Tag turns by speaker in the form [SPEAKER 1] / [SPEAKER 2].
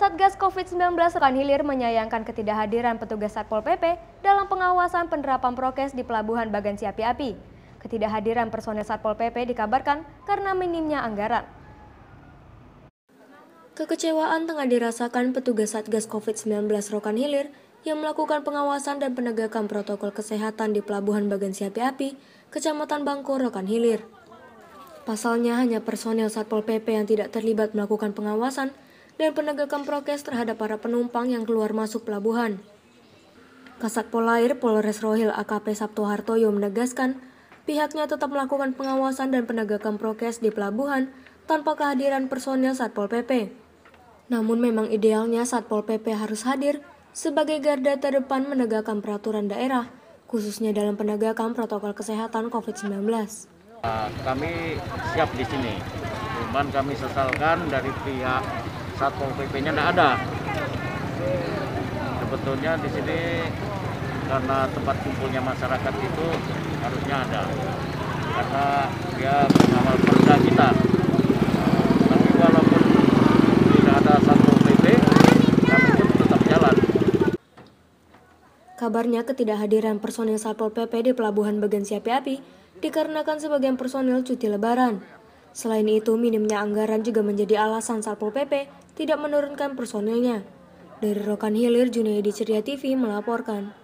[SPEAKER 1] Satgas COVID-19 Rekan Hilir menyayangkan ketidakhadiran petugas Satpol PP dalam pengawasan penerapan prokes di Pelabuhan Bagan Siapi Api. Ketidakhadiran personel Satpol PP dikabarkan karena minimnya anggaran. Kekecewaan tengah dirasakan petugas Satgas COVID-19 Rokan Hilir yang melakukan pengawasan dan penegakan protokol kesehatan di Pelabuhan Bagan Siapi Api, Kecamatan Bangko, Rokan Hilir. Pasalnya hanya personel Satpol PP yang tidak terlibat melakukan pengawasan dan penegakan prokes terhadap para penumpang yang keluar masuk pelabuhan. Kasat Polair Polres Rohil AKP Sabto Hartoyo menegaskan pihaknya tetap melakukan pengawasan dan penegakan prokes di pelabuhan tanpa kehadiran personel Satpol PP. Namun memang idealnya Satpol PP harus hadir sebagai garda terdepan menegakkan peraturan daerah, khususnya dalam penegakan protokol kesehatan COVID-19.
[SPEAKER 2] Kami siap di sini, cuman kami sesalkan dari pihak satpol pp-nya tidak ada. Sebetulnya di sini karena tempat kumpulnya masyarakat itu harusnya ada, karena dia mengawal kerja kita. Tapi walaupun tidak ada satpol pp, kami pun tetap jalan.
[SPEAKER 1] Kabarnya ketidakhadiran personil Satpol PP di Pelabuhan Bagan Siapi Api dikarenakan sebagian personil cuti lebaran. Selain itu, minimnya anggaran juga menjadi alasan Satpol PP tidak menurunkan personilnya. Dari Rokan Hilir, Junaidi Ceria TV melaporkan.